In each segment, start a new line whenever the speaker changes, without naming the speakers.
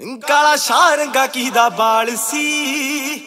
ਕਾਲਾ ਸ਼ਾਰੰਗਾ ਕੀ ਦਾ ਬਾਲ ਸੀ?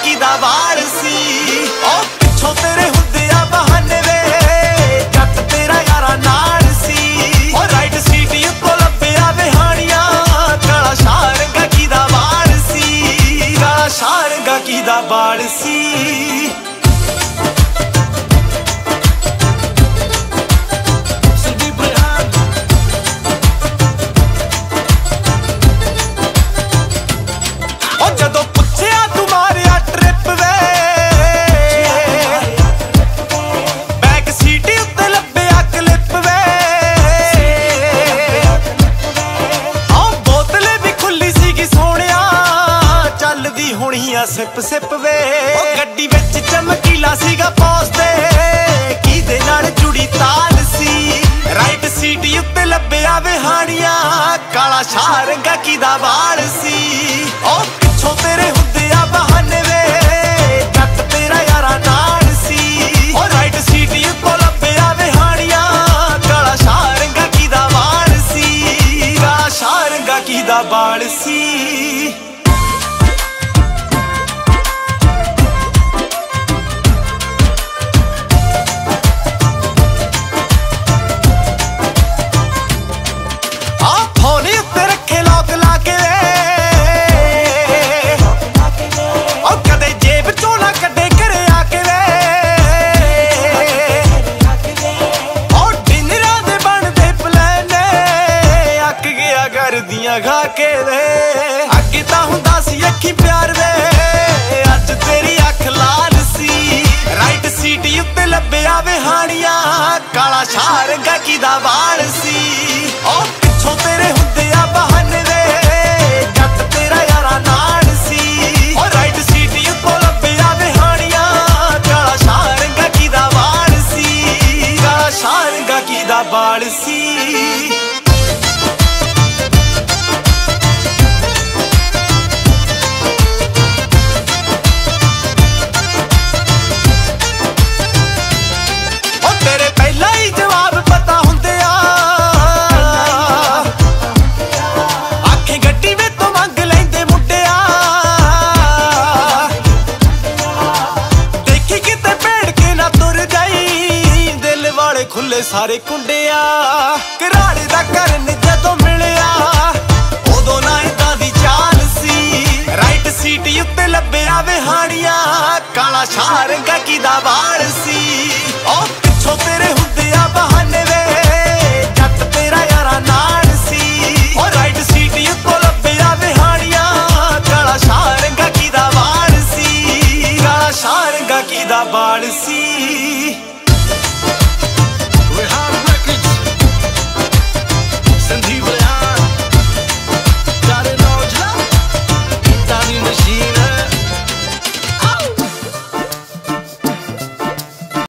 ਸ਼ਾਰੰਗਾ ਕੀ ਦਾ ਵਾਲ ਸੀ। ਉਹ ਪਿੱਛੋਂ ਤੇਰੇ ਹੁੰਦੇ ਆ ਬਹਾਨੇ ਵੇ, ਜੱਟ ਤੇਰਾ ਯਾਰਾ ਨਾਲ ਸੀ। ਉਹ ਰਾਈਟ ਸੀਟ ਉੱਤੋਂ ਲੱਭਿਆ ਵਿਹਾਣੀਆਂ ਕਾਲਾ ਸ਼ਾਰੰਗਾ ਕੀ ਦਾ ਵਾਲ ਸੀ। ਕਾਲਾ ਸ਼ਾਰੰਗਾ ਕੀ ਦਾ ਸੀ। ਉਹ ਜਦੋਂ ਚੱਲਦੀ ਹੋਣੀ ਆ ਸਿਪ ਸਿਪ ਵੇ। ਉਹ ਗੱਡੀ ਵਿੱਚ ਚਮਕੀਲਾ ਸੀਗਾ ਪੌਸ ਤੇ। ਕਿਹਦੇ ਨਾਲ ਜੁੜੀ ਤਾਲ ਸੀ। ਰਾਈਟ ਸੀਟ ਉੱਤੇ ਲੱਭਿਆ ਵਿਹਾਣੀਆਂ ਕਾਲਾ ਸ਼ਾਰੰਗਾ ਕੀ ਦਾ ਵਾਲ ਸੀ। ਉਹ ਕਾਲਾ ਸ਼ਾਰੰਗਾ ਦਾ ਵਾਲ ਸੀ। ਉਹ ਪਿੱਛੋਂ ਤੇਰੇ ਹੁੰਦੇ ਆ ਬਹਾਨੇ ਵੇ ਜੱਟ ਤੇਰਾ ਯਾਰਾ ਨਾਲ ਸੀ। ਉਹ ਰਾਈਟ ਸੀਟ ਉੱਤੋਂ ਲੱਭਿਆ ਵਿਹਾਣੀਆਂ ਕਾਲਾ ਸ਼ਾਰ ਕੀ ਦਾ ਵਾਲ ਸੀ। ਕਾਲਾ ਸ਼ਾਰ ਗਾਕੀ ਦਾ ਵਾਲ ਸੀ। ਖੁੱਲੇ ਸਾਰੇ ਕੁੰਡਿਆ। ਘਰਾੜੇ ਦਾ ਕਰਨ ਜਦੋਂ ਮਿਲਿਆ। ਉਦੋਂ ਨਾ ਇਦਾਂ ਦੀ ਚਾਲ ਸੀ। ਰਾਈਟ ਸੀਟ ਉੱਤੇ ਲੱਭਿਆ ਵਿਹਾੜੀਆਂ। ਕਾਲਾ ਸ਼ਾਰੰਗਾ ਕੀ ਦਾ ਵਾਲ ਸੀ। ਉਹ ਪਿੱਛੋਂ ਤੇਰੇ ਹੁੰਦੇ ਆ ਬਹਾਨੇ ਵੇ, ਜੱਟ ਤੇਰਾ ਯਾਰਾ ਨਾਲ ਸੀ। ਉਹ ਰਾਈਟ ਸੀਟ ਉੱਤੇ ਲੱਭਿਆ ਵਿਹਾੜੀਆਂ। ਕਾਲਾ ਸ਼ਾਰ ਕੀ ਦਾ ਵਾਲ ਸੀ। ਕਾਲਾ ਸ਼ਾਰ ਕੀ ਦਾ ਵਾਲ ਸੀ।